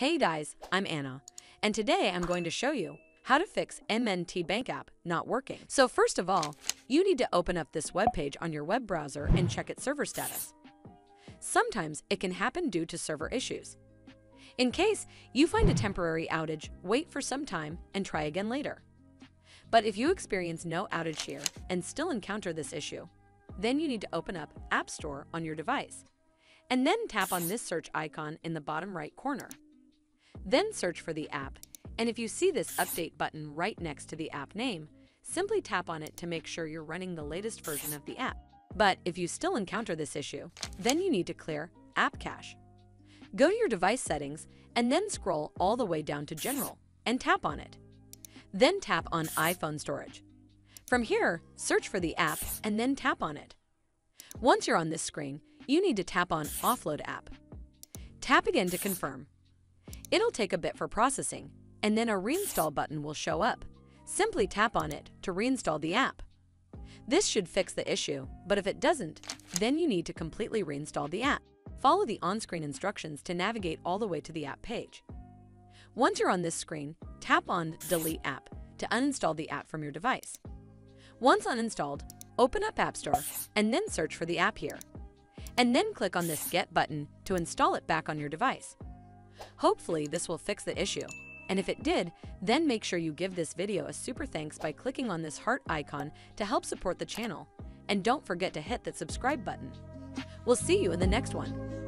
Hey guys, I'm Anna, and today I'm going to show you how to fix M&T Bank app not working. So first of all, you need to open up this web page on your web browser and check its server status. Sometimes it can happen due to server issues. In case you find a temporary outage, wait for some time and try again later. But if you experience no outage here and still encounter this issue, then you need to open up App Store on your device and then tap on this search icon in the bottom right corner. Then search for the app, and if you see this update button right next to the app name, simply tap on it to make sure you're running the latest version of the app. But if you still encounter this issue, then you need to clear App Cache. Go to your device settings and then scroll all the way down to General and tap on it. Then tap on iPhone storage. From here, search for the app and then tap on it. Once you're on this screen, you need to tap on Offload App. Tap again to confirm. It'll take a bit for processing, and then a reinstall button will show up. Simply tap on it to reinstall the app. This should fix the issue, but if it doesn't, then you need to completely reinstall the app. Follow the on-screen instructions to navigate all the way to the app page. Once you're on this screen, tap on Delete App to uninstall the app from your device. Once uninstalled, open up App Store and then search for the app here. And then click on this Get button to install it back on your device. Hopefully this will fix the issue. And if it did, then make sure you give this video a super thanks by clicking on this heart icon to help support the channel. And don't forget to hit that subscribe button. We'll see you in the next one.